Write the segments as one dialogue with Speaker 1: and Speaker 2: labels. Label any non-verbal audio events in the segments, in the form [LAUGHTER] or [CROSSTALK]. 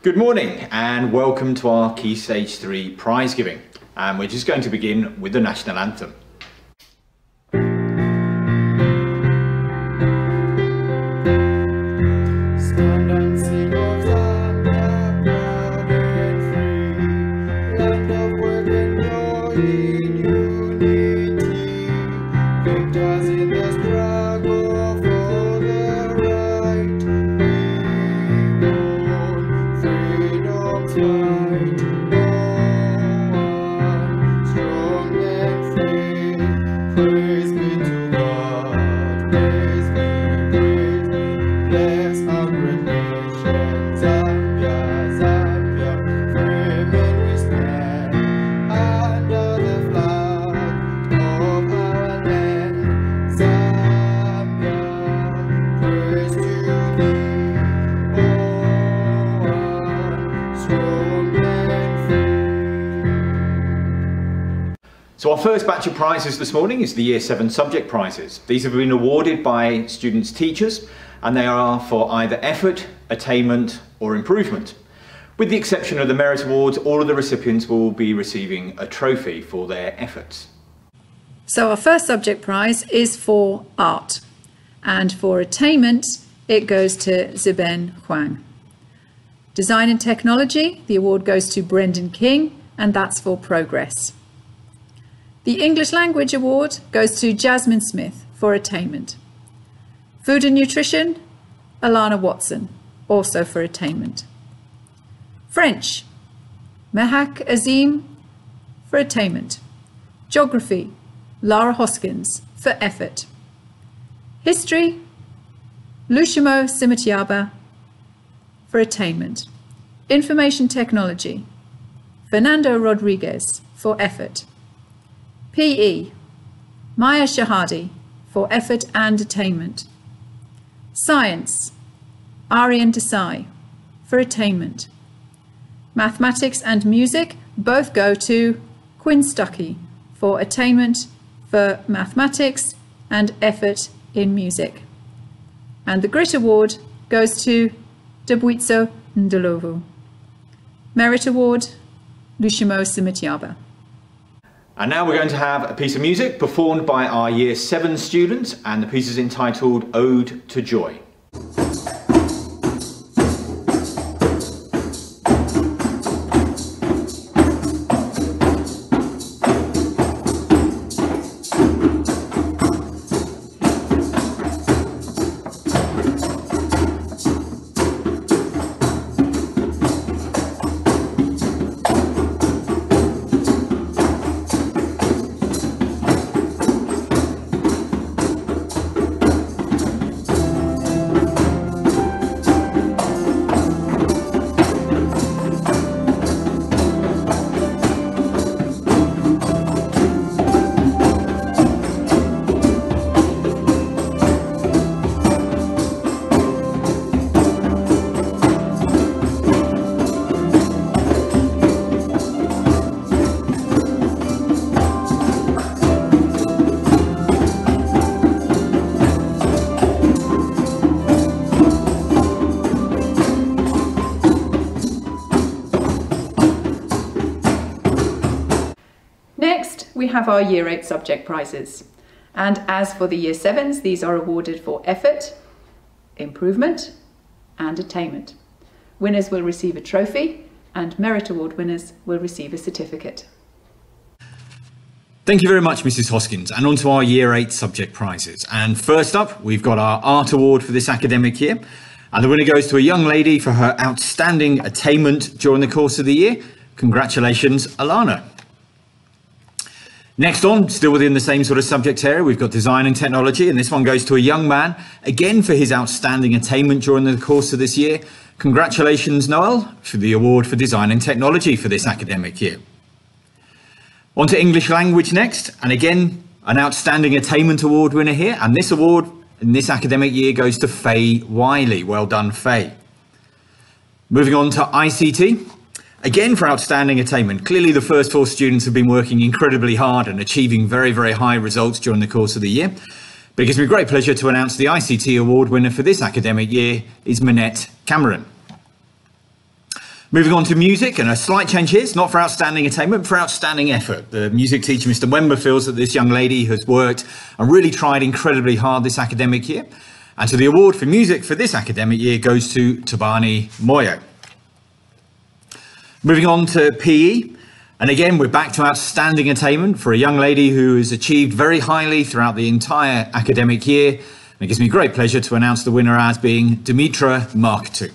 Speaker 1: Good morning and welcome to our Key Stage 3 prize giving. And we're just going to begin with the national anthem.
Speaker 2: Our
Speaker 1: first batch of prizes this morning is the Year 7 subject prizes. These have been awarded by students' teachers and they are for either effort, attainment or improvement. With the exception of the Merit Awards, all of the recipients will be receiving a trophy for their efforts.
Speaker 3: So our first subject prize is for art, and for attainment, it goes to Ziben Huang. Design and technology, the award goes to Brendan King, and that's for progress. The English language award goes to Jasmine Smith for attainment. Food and nutrition, Alana Watson, also for attainment. French, Mehak Azim for attainment. Geography, Lara Hoskins for effort. History, Lushimo Simitiaba for attainment. Information technology, Fernando Rodriguez for effort. PE, Maya Shahadi for effort and attainment. Science, Aryan Desai for attainment. Mathematics and music both go to Quinn Stuckey for attainment for mathematics and effort in music. And the Grit Award goes to Debwitso Ndolovu. Merit Award, Lushimo Simitiaba.
Speaker 1: And now we're going to have a piece of music performed by our Year 7 students and the piece is entitled Ode to Joy.
Speaker 3: Have our Year 8 subject prizes. And as for the Year 7s, these are awarded for effort, improvement, and attainment. Winners will receive a trophy, and Merit Award winners will receive a certificate.
Speaker 1: Thank you very much, Mrs. Hoskins. And on to our Year 8 subject prizes. And first up, we've got our Art Award for this academic year. And the winner goes to a young lady for her outstanding attainment during the course of the year. Congratulations, Alana. Next on, still within the same sort of subject area, we've got design and technology, and this one goes to a young man, again for his outstanding attainment during the course of this year. Congratulations, Noel, for the award for design and technology for this academic year. On to English language next, and again, an outstanding attainment award winner here, and this award in this academic year goes to Faye Wiley. Well done, Faye. Moving on to ICT, Again, for outstanding attainment, clearly the first four students have been working incredibly hard and achieving very, very high results during the course of the year. But it gives me great pleasure to announce the ICT award winner for this academic year is Manette Cameron. Moving on to music, and a slight change here. It's not for outstanding attainment, for outstanding effort. The music teacher, Mr. Wember, feels that this young lady has worked and really tried incredibly hard this academic year. And so the award for music for this academic year goes to Tabani Moyo. Moving on to PE, and again, we're back to outstanding attainment for a young lady who has achieved very highly throughout the entire academic year. And it gives me great pleasure to announce the winner as being Dimitra Marketu.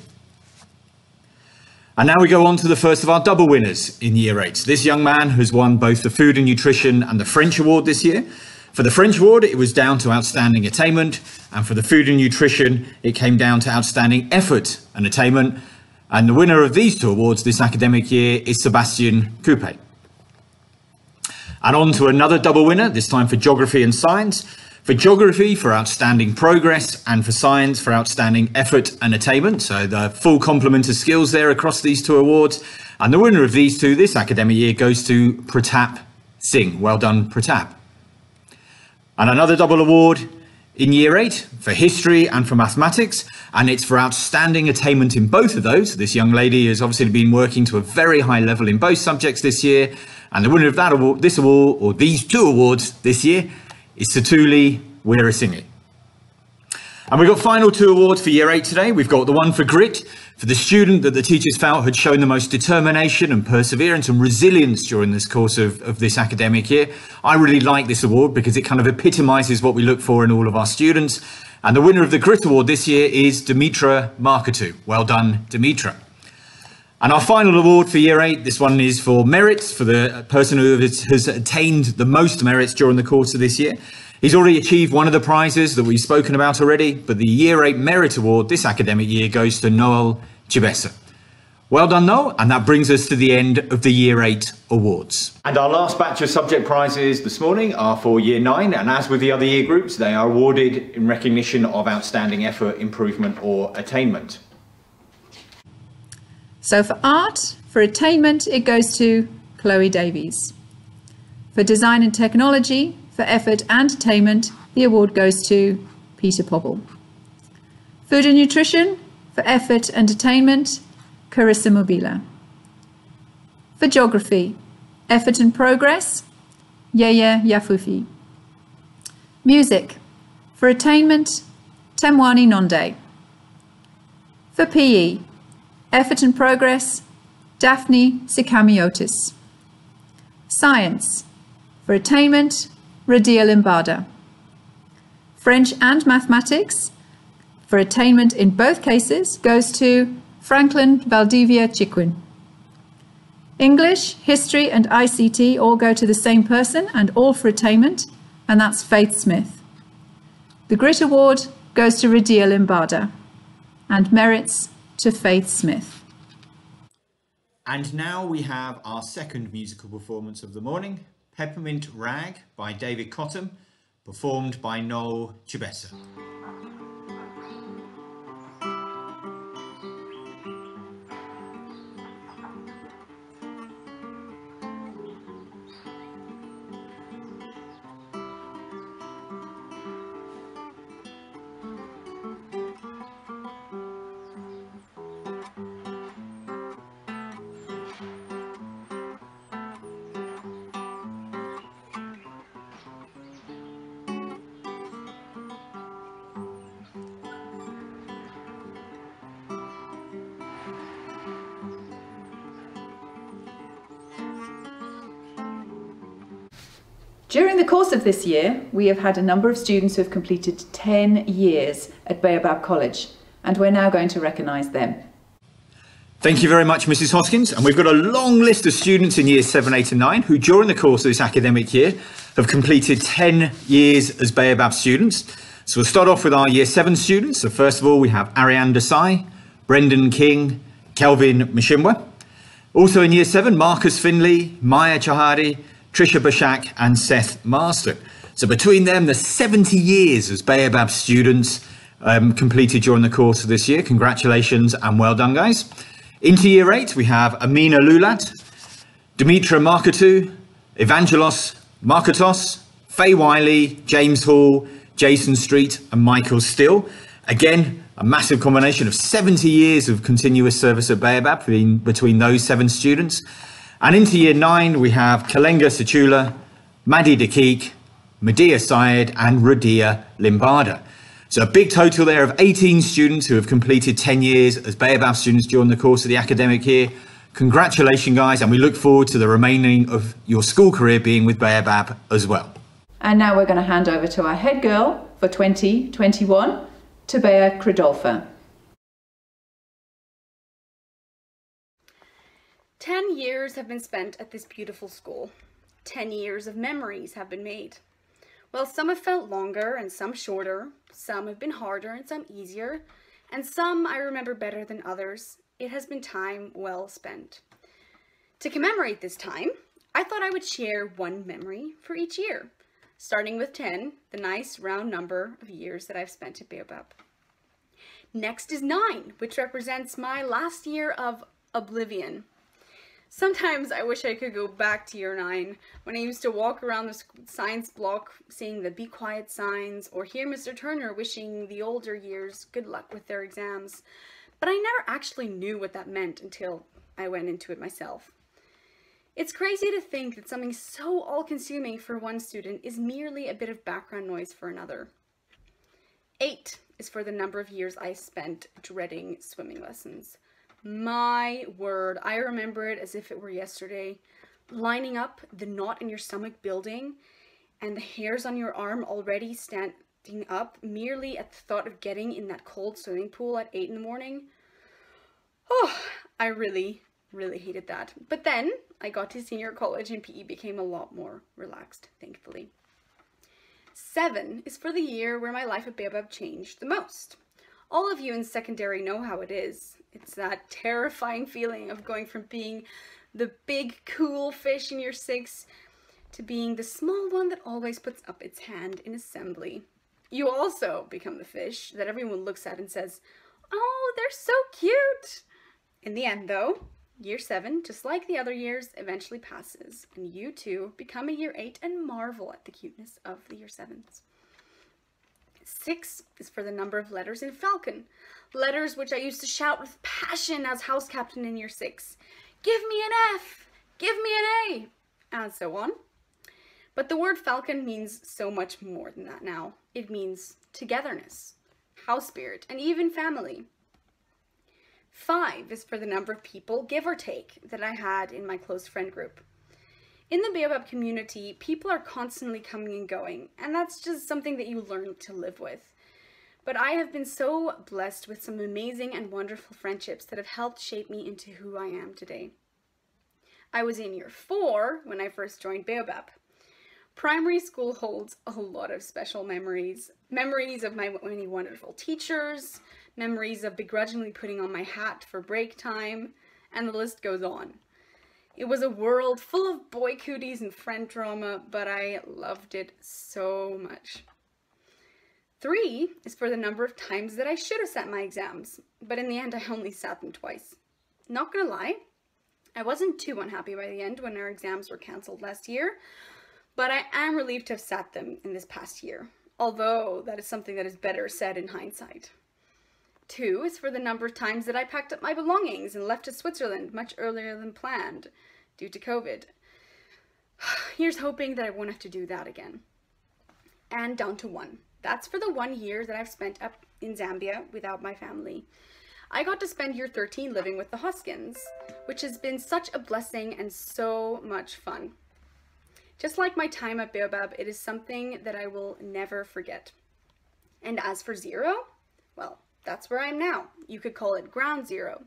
Speaker 1: And now we go on to the first of our double winners in year eight. This young man has won both the Food and Nutrition and the French Award this year. For the French Award, it was down to outstanding attainment, and for the Food and Nutrition, it came down to outstanding effort and attainment. And the winner of these two awards this academic year is Sebastian Coupe. And on to another double winner, this time for Geography and Science. For geography, for outstanding progress, and for science, for outstanding effort and attainment. So the full complement of skills there across these two awards. And the winner of these two this academic year goes to Pratap Singh. Well done, Pratap. And another double award in year eight for history and for mathematics. And it's for outstanding attainment in both of those. This young lady has obviously been working to a very high level in both subjects this year. And the winner of that award, this award, or these two awards this year, is Satuli Weerasinghe. And we've got final two awards for year eight today. We've got the one for grit, for the student that the teachers felt had shown the most determination and perseverance and resilience during this course of, of this academic year. I really like this award because it kind of epitomizes what we look for in all of our students. And the winner of the Grit Award this year is Dimitra Marketu. Well done, Dimitra. And our final award for year eight, this one is for merits, for the person who has, attained the most merits during the course of this year. He's already achieved one of the prizes that we've spoken about already, but the Year 8 Merit Award this academic year goes to Noel Chibesa. Well done, though, and that brings us to the end of the Year 8 awards. And our last batch of subject prizes this morning are for Year 9, and as with the other year groups, they are awarded in recognition of outstanding effort, improvement, or attainment.
Speaker 3: So for art, for attainment, it goes to Chloe Davies. For design and technology, for effort and attainment, the award goes to Peter Pobble. Food and nutrition, for effort and attainment, Carissa Mobila. For geography, effort and progress, Yeye Yafufi. Music, for attainment, Temwani Nonde. For PE, effort and progress, Daphne Sikamiotis. Science, for attainment, Radia Limbada. French and mathematics, for attainment in both cases, goes to Franklin Valdivia Chiquin. English, history, and ICT all go to the same person and all for attainment, and that's Faith Smith. The Grit Award goes to Radia Limbada, and merits to Faith Smith.
Speaker 1: And now we have our second musical performance of the morning, Peppermint Rag by David Cottam, performed by Noel Chibesa.
Speaker 3: During the course of this year, we have had a number of students who have completed 10 years at Baobab College, and we're now going to recognise them.
Speaker 1: Thank you very much, Mrs. Hoskins. And we've got a long list of students in years 7, 8 and 9 who during the course of this academic year have completed 10 years as Baobab students. So we'll start off with our year 7 students. So first of all, we have Aryan Desai, Brendan King, Kelvin Mishimwa. Also in year 7, Marcus Finley, Maya Chahari, Trisha Bashak and Seth Marston. So between them, the 70 years as Baobab students um, completed during the course of this year. Congratulations and well done, guys. Into year eight, we have Amina Lulat, Dimitra Marketu, Evangelos Marketos, Faye Wiley, James Hall, Jason Street, and Michael Still. Again, A massive combination of 70 years of continuous service at Baobab between, between those seven students. And into year nine, we have Kalenga Sachula, Maddie Dakik, Medea Syed, and Radia Limbada. So a big total there of 18 students who have completed 10 years as Baobab students during the course of the academic year. Congratulations, guys, and we look forward to the remaining of your school career being with Baobab as well.
Speaker 3: And now we're going to hand over to our head girl for 2021, Tabea Credolfa.
Speaker 4: Ten years have been spent at this beautiful school. Ten years of memories have been made. While some have felt longer and some shorter, some have been harder and some easier, and some I remember better than others. It has been time well spent. To commemorate this time, I thought I would share one memory for each year, starting with 10, the nice round number of years that I've spent at Baobab. Next is 9, which represents my last year of oblivion. Sometimes I wish I could go back to year 9 when I used to walk around the science block seeing the be quiet signs or hear Mr. Turner wishing the older years good luck with their exams. But I never actually knew what that meant until I went into it myself. It's crazy to think that something so all-consuming for one student is merely a bit of background noise for another. Eight is for the number of years I spent dreading swimming lessons. My word, I remember it as if it were yesterday. Lining up, the knot in your stomach building, and the hairs on your arm already standing up merely at the thought of getting in that cold swimming pool at 8 in the morning. Oh, I really, really hated that. But then I got to senior college and PE became a lot more relaxed, thankfully. Seven is for the year where my life at Baobab changed the most. All of you in secondary know how it is. It's that terrifying feeling of going from being the big cool fish in your six to being the small one that always puts up its hand in assembly. You also become the fish that everyone looks at and says, oh, they're so cute. In the end though, year seven, just like the other years, eventually passes and you too become a year eight and marvel at the cuteness of the year sevens. Six is for the number of letters in Falcon. Letters which I used to shout with passion as house captain in year six. Give me an F! Give me an A! And so on. But the word Falcon means so much more than that now. It means togetherness, house spirit, and even family. Five is for the number of people, give or take, that I had in my close friend group. In the Baobab community, people are constantly coming and going, and that's just something that you learn to live with. But I have been so blessed with some amazing and wonderful friendships that have helped shape me into who I am today. I was in year four when I first joined Baobab. Primary school holds a lot of special memories. Memories of my many wonderful teachers, memories of begrudgingly putting on my hat for break time, and the list goes on. It was a world full of boy cooties and friend drama, but I loved it so much. Three is for the number of times that I should have sat my exams, but in the end I only sat them twice. Not gonna lie, I wasn't too unhappy by the end when our exams were cancelled last year, but I am relieved to have sat them in this past year, although that is something that is better said in hindsight. Two is for the number of times that I packed up my belongings and left to Switzerland much earlier than planned due to COVID. [SIGHS] Here's hoping that I won't have to do that again. And down to one. That's for the one year that I've spent up in Zambia without my family. I got to spend year 13 living with the Hoskins, which has been such a blessing and so much fun. Just like my time at Baobab, it is something that I will never forget. And as for zero, well, that's where I am now. You could call it ground zero.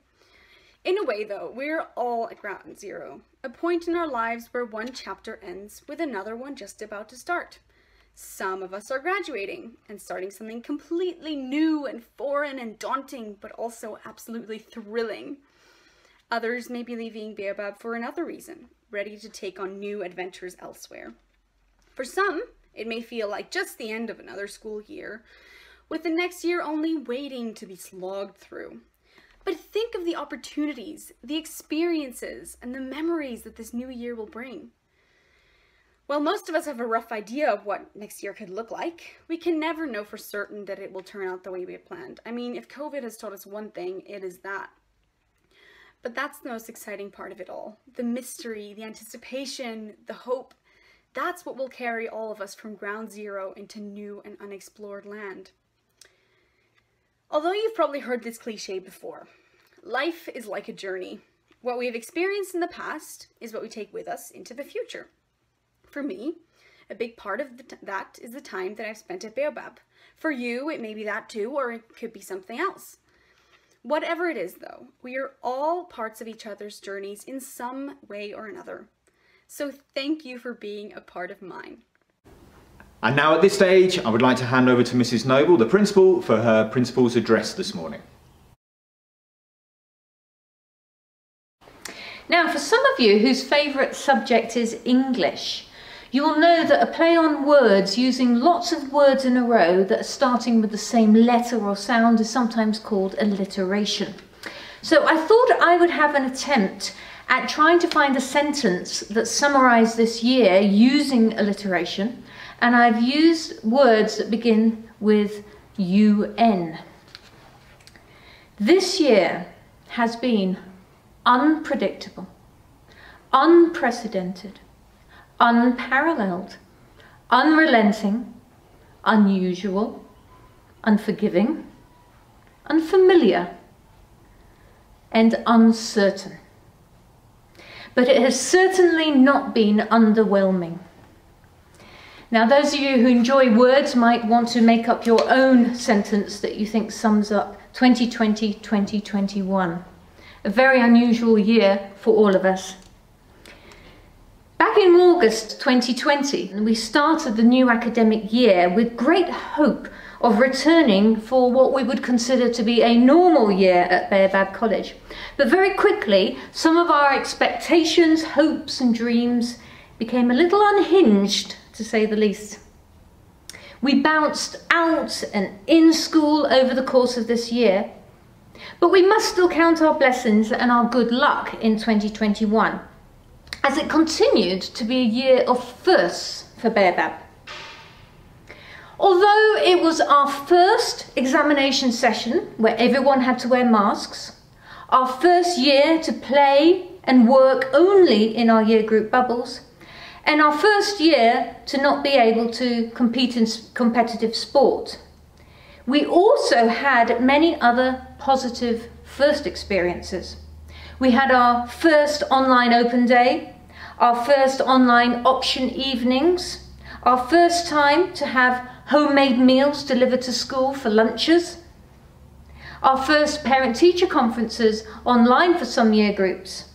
Speaker 4: In a way though, we're all at ground zero, a point in our lives where one chapter ends with another one just about to start. Some of us are graduating and starting something completely new and foreign and daunting, but also absolutely thrilling. Others may be leaving Baobab for another reason, ready to take on new adventures elsewhere. For some, it may feel like just the end of another school year, with the next year only waiting to be slogged through. But think of the opportunities, the experiences, and the memories that this new year will bring. While most of us have a rough idea of what next year could look like, we can never know for certain that it will turn out the way we had planned. I mean, if COVID has taught us one thing, it is that. But that's the most exciting part of it all. The mystery, the anticipation, the hope. That's what will carry all of us from ground zero into new and unexplored land. Although you've probably heard this cliche before, life is like a journey. What we have experienced in the past is what we take with us into the future. For me, a big part of that is the time that I've spent at Baobab. For you, it may be that too, or it could be something else. Whatever it is, though, we are all parts of each other's journeys in some way or another. So thank you for being a part of mine.
Speaker 1: And now at this stage, I would like to hand over to Mrs. Noble, the principal, for her principal's address this morning.
Speaker 5: Now, for some of you whose favourite subject is English, you will know that a play on words using lots of words in a row that are starting with the same letter or sound is sometimes called alliteration. So I thought I would have an attempt at trying to find a sentence that summarised this year using alliteration, and I've used words that begin with UN. This year has been unpredictable, unprecedented, unparalleled, unrelenting, unusual, unforgiving, unfamiliar, and uncertain. But it has certainly not been underwhelming. Now, those of you who enjoy words might want to make up your own sentence that you think sums up 2020 2021. A very unusual year for all of us. Back in August 2020, we started the new academic year with great hope of returning for what we would consider to be a normal year at Baobab College. But very quickly, some of our expectations, hopes, and dreams became a little unhinged, to say the least. We bounced out and in school over the course of this year, but we must still count our blessings and our good luck in 2021 as it continued to be a year of firsts for Baobab. Although it was our first examination session where everyone had to wear masks, our first year to play and work only in our year group bubbles, and our first year to not be able to compete in competitive sport. We also had many other positive first experiences. We had our first online open day, our first online option evenings, our first time to have homemade meals delivered to school for lunches, our first parent-teacher conferences online for some year groups,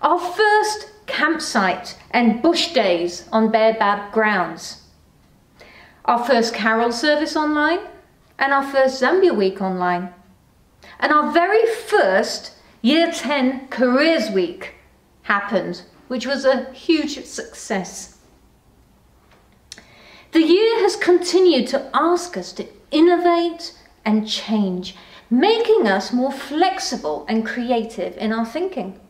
Speaker 5: our first campsite and bush days on Baobab grounds, our first carol service online, and our first Zambia week online, and our very first Year 10 Careers Week happened which was a huge success. The year has continued to ask us to innovate and change, making us more flexible and creative in our thinking.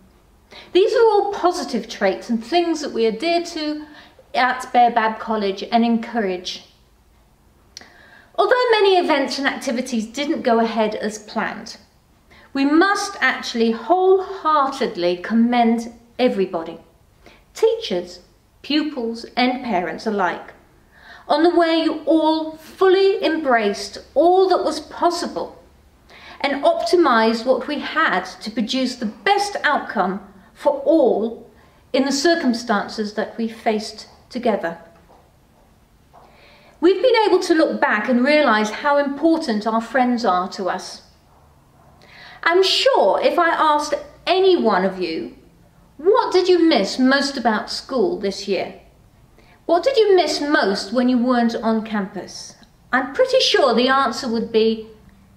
Speaker 5: These are all positive traits and things that we adhere to at Baobab College and encourage. Although many events and activities didn't go ahead as planned, we must actually wholeheartedly commend everybody teachers, pupils and parents alike, on the way you all fully embraced all that was possible and optimized what we had to produce the best outcome for all in the circumstances that we faced together. We've been able to look back and realize how important our friends are to us. I'm sure if I asked any one of you what did you miss most about school this year? What did you miss most when you weren't on campus? I'm pretty sure the answer would be,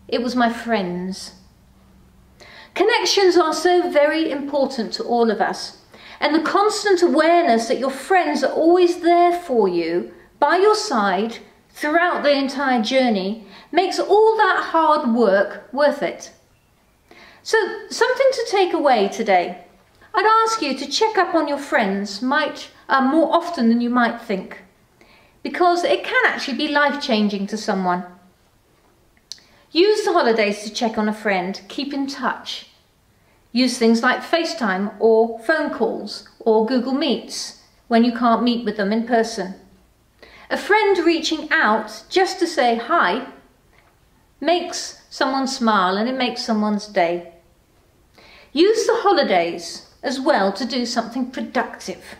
Speaker 5: it was my friends. Connections are so very important to all of us, and the constant awareness that your friends are always there for you, by your side, throughout the entire journey, makes all that hard work worth it. So, something to take away today. I'd ask you to check up on your friends, might uh, more often than you might think because it can actually be life changing to someone. Use the holidays to check on a friend, keep in touch. Use things like FaceTime or phone calls or Google Meets when you can't meet with them in person. A friend reaching out just to say hi makes someone smile and it makes someone's day. Use the holidays as well to do something productive.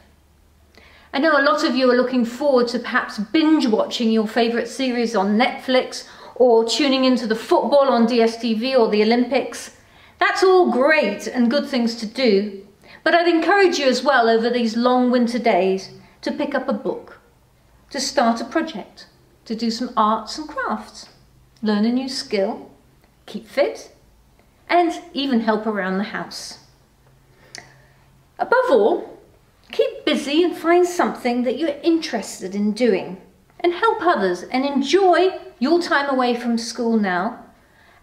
Speaker 5: I know a lot of you are looking forward to perhaps binge watching your favourite series on Netflix or tuning into the football on DSTV or the Olympics. That's all great and good things to do, but I'd encourage you as well over these long winter days to pick up a book, to start a project, to do some arts and crafts, learn a new skill, keep fit, and even help around the house. Above all, keep busy and find something that you're interested in doing and help others and enjoy your time away from school now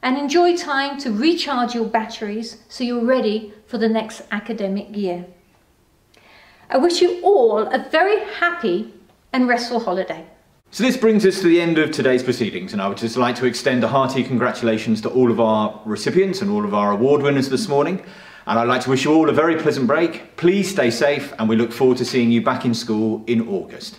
Speaker 5: and enjoy time to recharge your batteries so you're ready for the next academic year. I wish you all a very happy and restful holiday.
Speaker 1: So this brings us to the end of today's proceedings and I would just like to extend a hearty congratulations to all of our recipients and all of our award winners this morning. And I'd like to wish you all a very pleasant break. Please stay safe and we look forward to seeing you back in school in August.